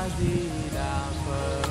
I'll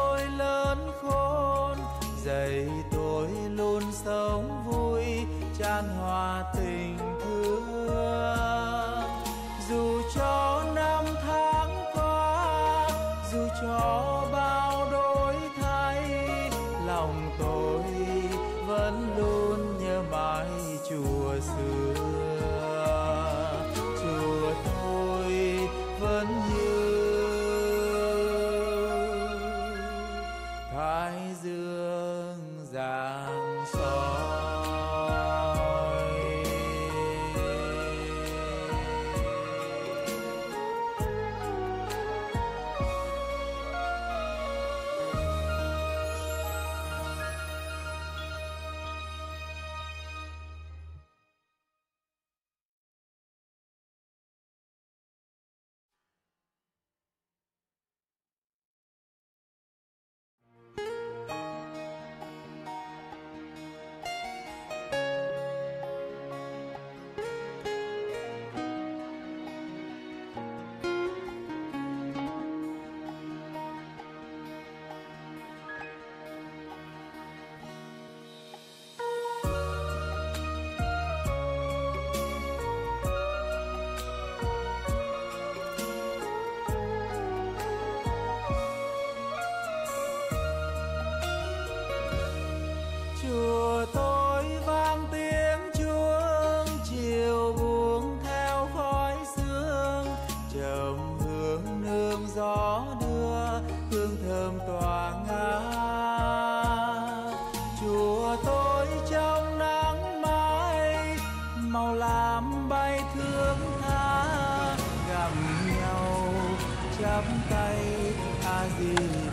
tôi lớn khôn dạy tôi luôn sống vui tràn hòa tình bay thương tha gặp nhau chắp tay a di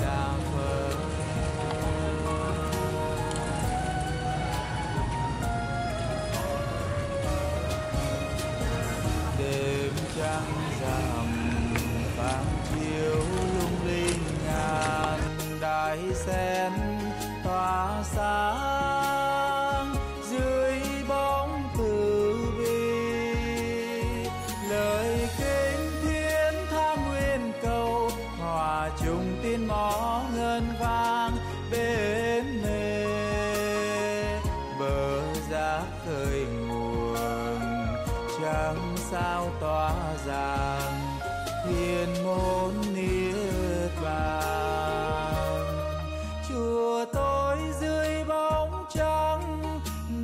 Tôi dưới bóng trắng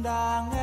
đang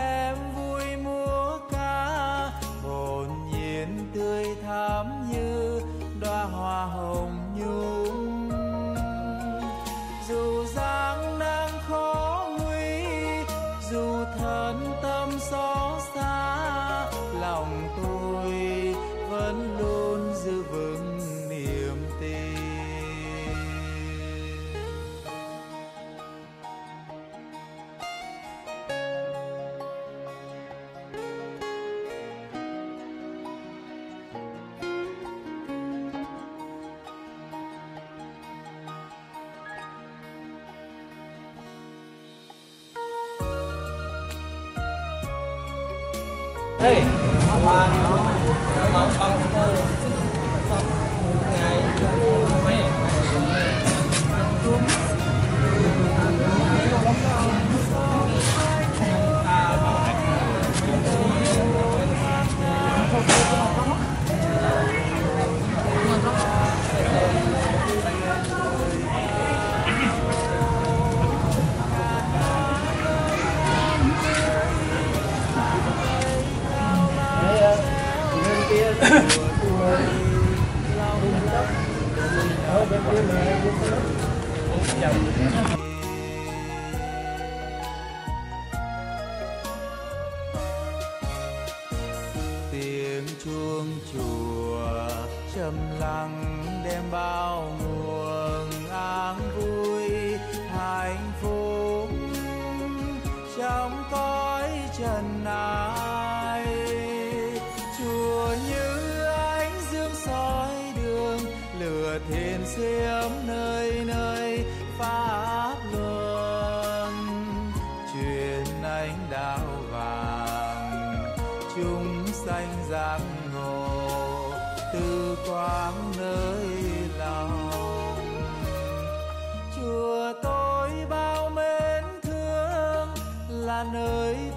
哎，好吧。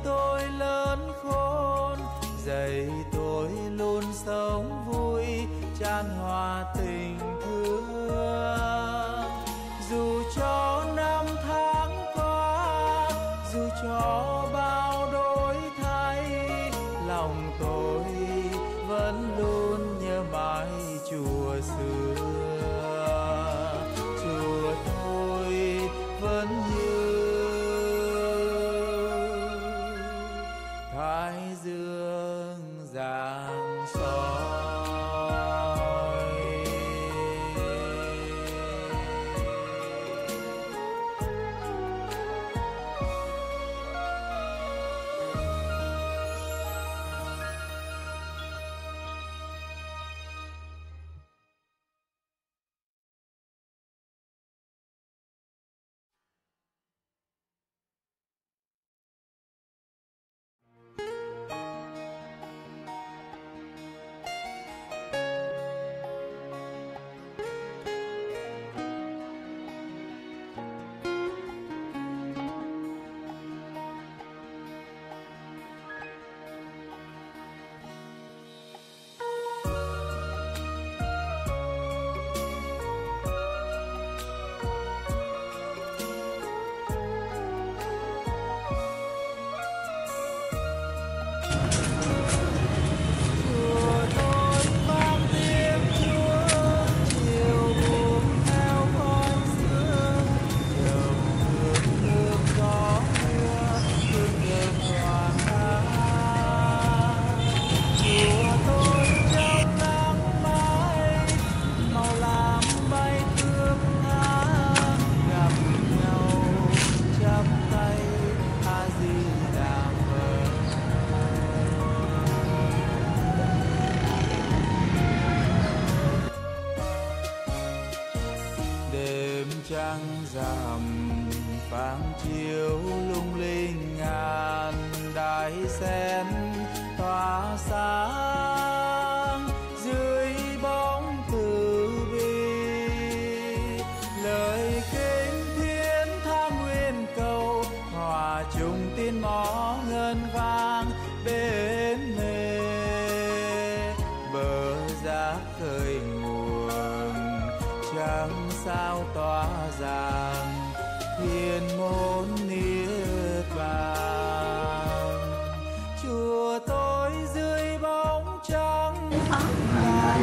tôi lớn khôn dạy tôi luôn sống vui tràn hòa tình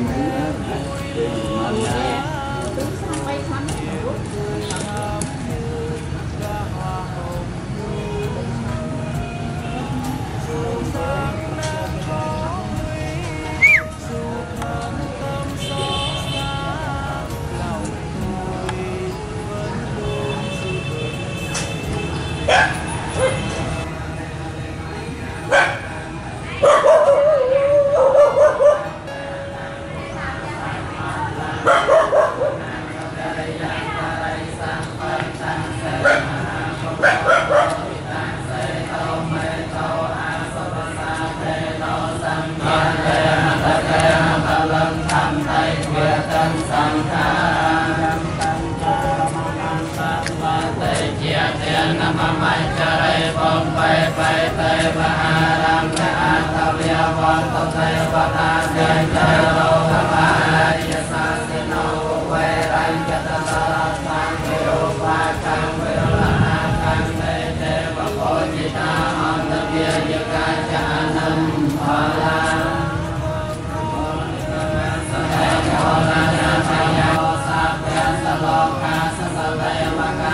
Amen. Amen. Hãy subscribe cho kênh Ghiền Mì Gõ Để không bỏ lỡ